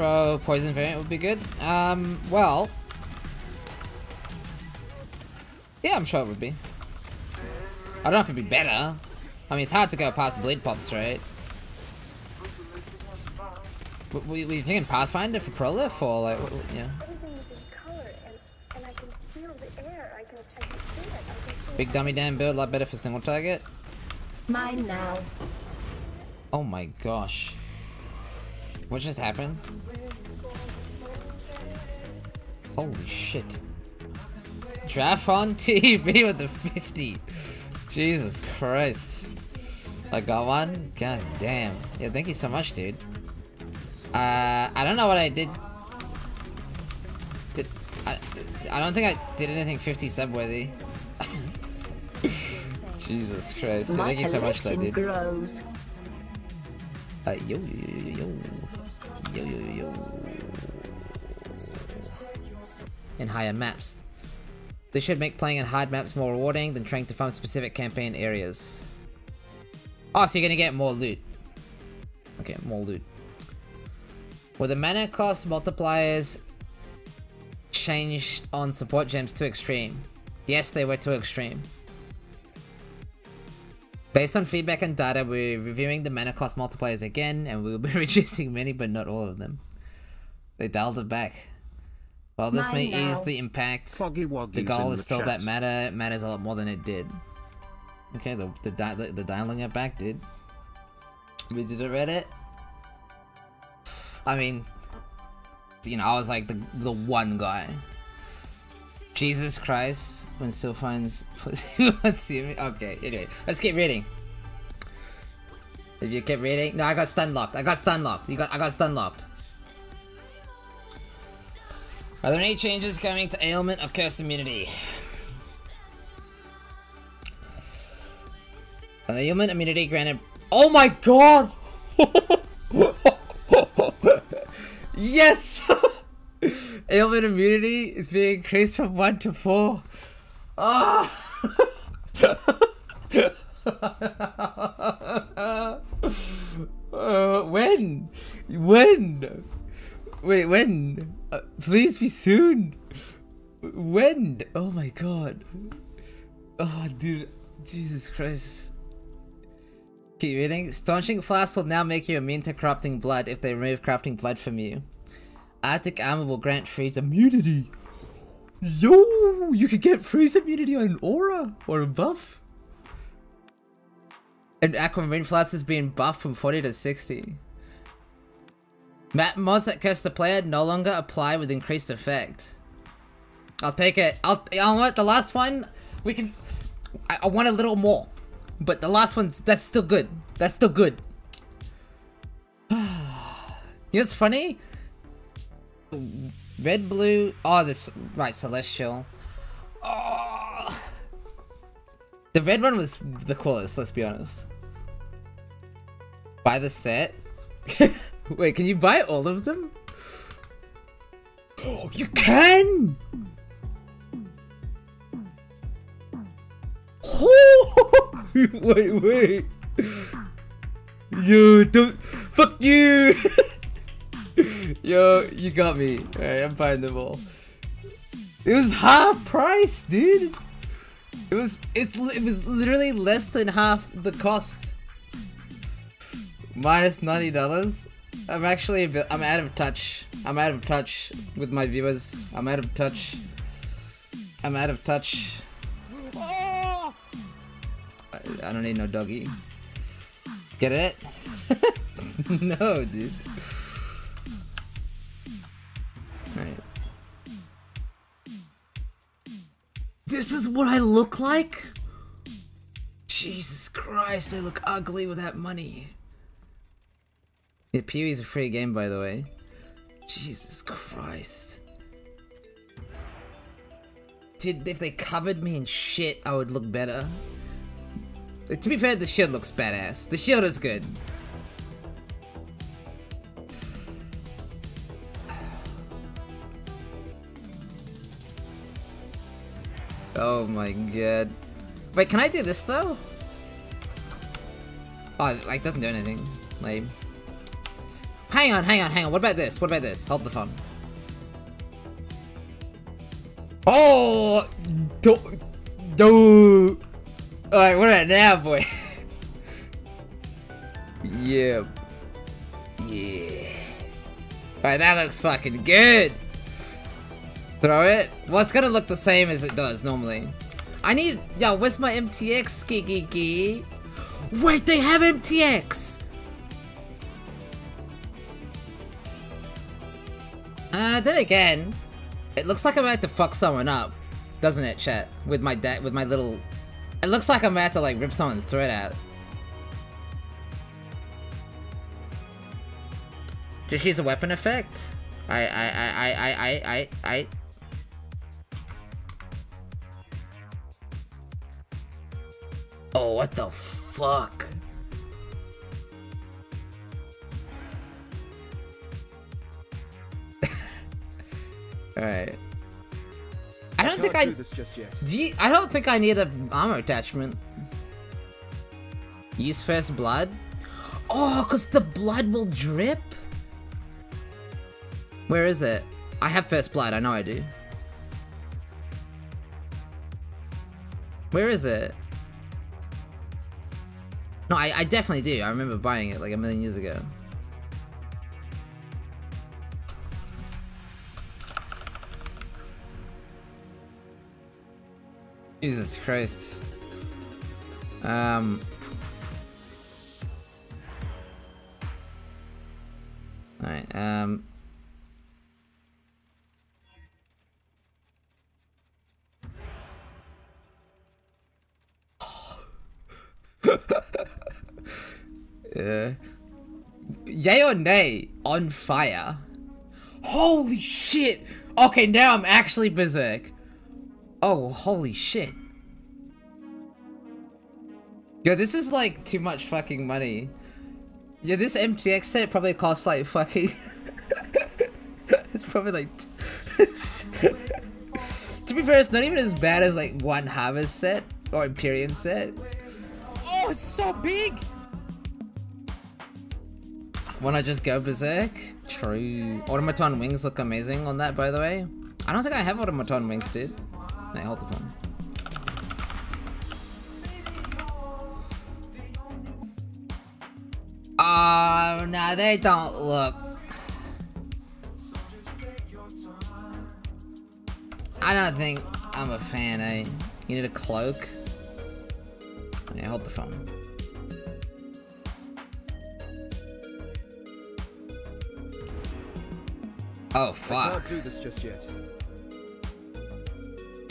Throw poison variant would be good. Um, well. Yeah, I'm sure it would be. I don't know if it'd be better. I mean, it's hard to go past bleed pops, right? Were, were you thinking Pathfinder for Prolif or like, what, yeah? Big dummy damn build, a lot better for single target. Mine now. Oh my gosh. What just happened? Holy shit. Draft on TV with the 50. Jesus Christ. I got one? God damn. Yeah, thank you so much, dude. Uh, I don't know what I did. Did I? I don't think I did anything 50 sub-worthy. Jesus Christ. My thank you so much, though, dude. grows. Uh, yo, yo, yo, yo, yo, yo, yo, higher maps. This should make playing in hard maps more rewarding than trying to farm specific campaign areas. Oh, so you're gonna get more loot. Okay, more loot. Were the mana cost multipliers changed on support gems too extreme? Yes, they were too extreme. Based on feedback and data, we're reviewing the mana cost multipliers again, and we will be reducing many, but not all of them. They dialed it back. While this Mine may ease the impact, Foggy the goal is the still that chat. matter matters a lot more than it did. Okay, the the, di the, the dialing it back did. We did it Reddit. I mean, you know, I was like the the one guy. Jesus Christ, when still finds pussy. Okay, anyway, let's keep reading. If you keep reading, no, I got stun locked. I got stun locked. You got, I got stun locked. Are there any changes coming to ailment or curse immunity? Ailment immunity granted. Oh my god! yes! ailment immunity is being increased from 1 to 4. Uh, when? When? Wait, when? Uh, please be soon. When? Oh my god. Oh, dude. Jesus Christ. Keep reading. Staunching Flask will now make you immune to corrupting blood if they remove corrupting blood from you. Arctic Armor will grant freeze immunity. Yo! You could get freeze immunity on an aura or a buff. And Aquamarine Flask is being buffed from 40 to 60. Map mods that curse the player no longer apply with increased effect. I'll take it. I'll. You know what? The last one, we can. I, I want a little more, but the last one, that's still good. That's still good. you know what's funny? Red, blue. Oh, this right. Celestial. Oh. The red one was the coolest. Let's be honest. Buy the set. Wait, can you buy all of them? Oh, you can! wait, wait. Yo, don't. Fuck you! Yo, you got me. Alright, I'm buying them all. It was half price, dude! It was it's it was literally less than half the cost. Minus ninety dollars. I'm actually a bit, I'm out of touch. I'm out of touch with my viewers. I'm out of touch. I'm out of touch. I, I don't need no doggy. Get it? no, dude. This is what I look like? Jesus Christ, I look ugly with that money. Yeah, Pee-wee's a free game, by the way. Jesus Christ. Dude, if they covered me in shit, I would look better. To be fair, the shield looks badass. The shield is good. Oh my god. Wait, can I do this though? Oh, it, like doesn't do anything. Lame. hang on, hang on, hang on. What about this? What about this? Hold the phone. Oh, do, do. All right, what about now, boy? yeah, yeah. All right, that looks fucking good. Throw it. Well, it's gonna look the same as it does normally. I need, yo, where's my MTX, Gigi? Wait, they have MTX. Uh, then again, it looks like I'm about to fuck someone up, doesn't it, chat? With my dad, with my little... It looks like I'm about to, like, rip someone's throat out. Just use a weapon effect? I, I, I, I, I, I, I... What the fuck? Alright. I don't think I do this just yet. do you, I don't think I need a armor attachment. Use first blood? Oh, cause the blood will drip? Where is it? I have first blood, I know I do. Where is it? No, I, I definitely do. I remember buying it like a million years ago. Jesus Christ. Um. Alright, um. Yay or nay on fire? Holy shit! Okay, now I'm actually berserk. Oh, holy shit. Yo, this is like too much fucking money. Yeah, this MTX set probably costs like fucking... it's probably like... to be fair, it's not even as bad as like one Harvest set or Empyrean set. Oh, it's so big! Wanna just go berserk? True. Automaton wings look amazing on that, by the way. I don't think I have automaton wings, dude. Hey, hold the phone. Oh, no, they don't look. I don't think I'm a fan, eh? You need a cloak? Yeah, hold the phone. Oh, fuck! I fuck. can't do this just yet.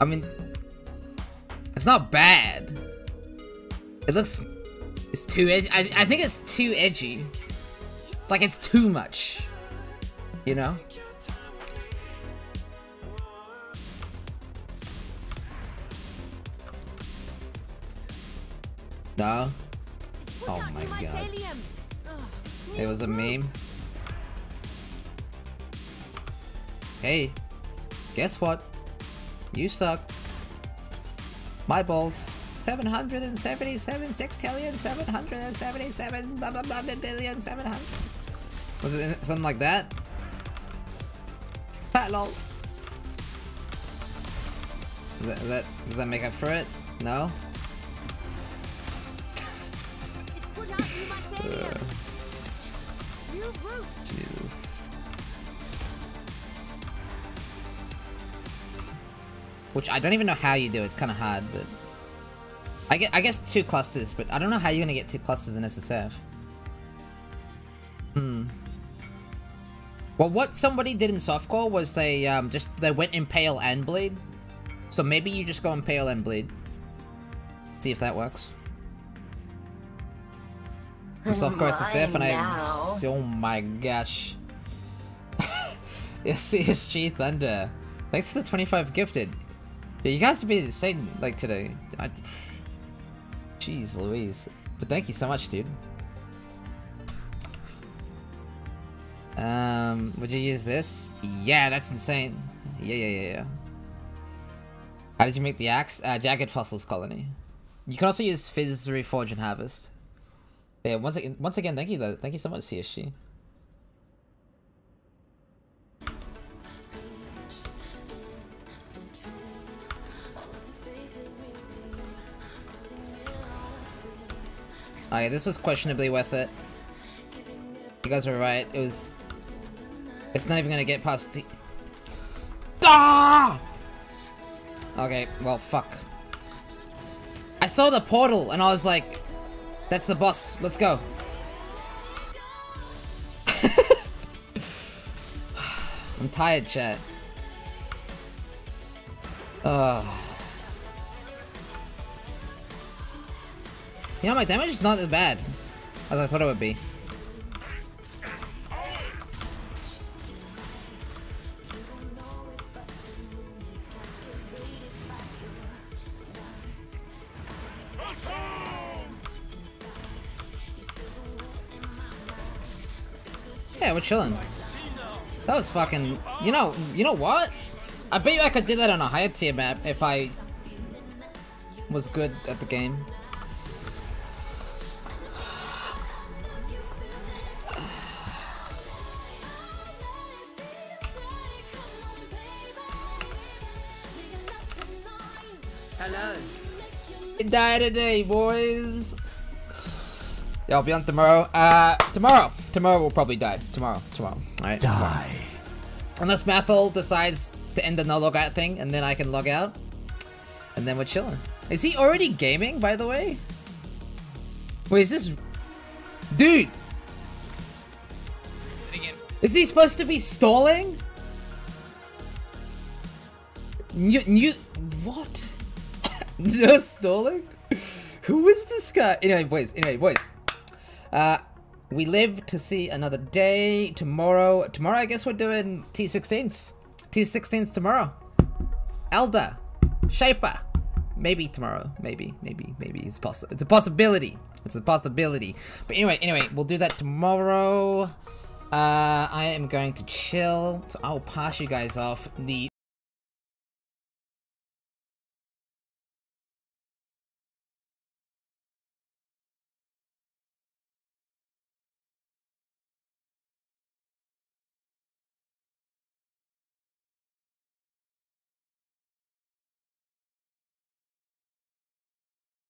I mean, it's not bad. It looks, it's too edgy. I, I think it's too edgy. It's like it's too much. You know? No? Oh my god. It was a meme. Hey, guess what? You suck. My balls. 777 sextillion 777 blah blah blah billion 700. Was it something like that? Fat lol. Does that, does that, does that make up for it? No? Uh, Which I don't even know how you do. It's kind of hard, but I get I guess two clusters, but I don't know how you're gonna get two clusters in SSF. Hmm. Well, what somebody did in softcore was they um just they went impale and bleed. So maybe you just go impale and bleed. See if that works. From softcore SSF, and I now. oh my gosh. CSG Thunder. Thanks for the 25 gifted. Yeah, you guys have been insane like today. I, jeez, Louise. But thank you so much, dude. Um, would you use this? Yeah, that's insane. Yeah, yeah, yeah, yeah. How did you make the axe? Uh, Jagged Fossils Colony. You can also use Fizz, Reforge, and Harvest. Yeah, once again, once again, thank you though. Thank you so much, CSG. Okay, this was questionably worth it. You guys were right. It was... It's not even gonna get past the... Ah! Okay, well, fuck. I saw the portal, and I was like, that's the boss. Let's go. I'm tired, chat. Ugh. You know, my damage is not as bad as I thought it would be. Yeah, we're chilling. That was fucking. You know, you know what? I bet you I could do that on a higher tier map if I was good at the game. Die today, boys. Yeah, I'll be on tomorrow. Uh, tomorrow. Tomorrow we'll probably die. Tomorrow. Tomorrow. Alright. Die. Unless Mathil decides to end the no logout thing, and then I can log out. And then we're chilling. Is he already gaming, by the way? Wait, is this... Dude! Is he supposed to be stalling? New... new... What? No stalling? Who is this guy? Anyway, boys. Anyway, boys. Uh, we live to see another day. Tomorrow, tomorrow I guess we're doing T16s. T16s tomorrow. Elder. Shaper. Maybe tomorrow. Maybe, maybe, maybe. It's possible. It's a possibility. It's a possibility. But anyway, anyway, we'll do that tomorrow. Uh, I am going to chill. So I'll pass you guys off. The